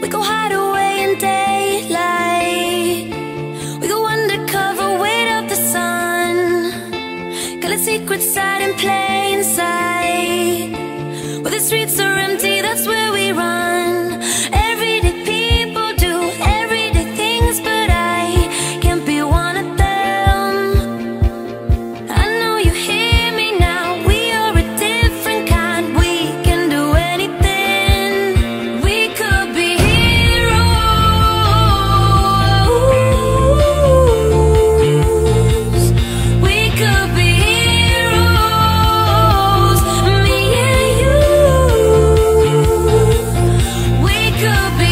We go hide away in daylight. We go undercover, wait up the sun. Secret side in plain sight. Where the streets are. could be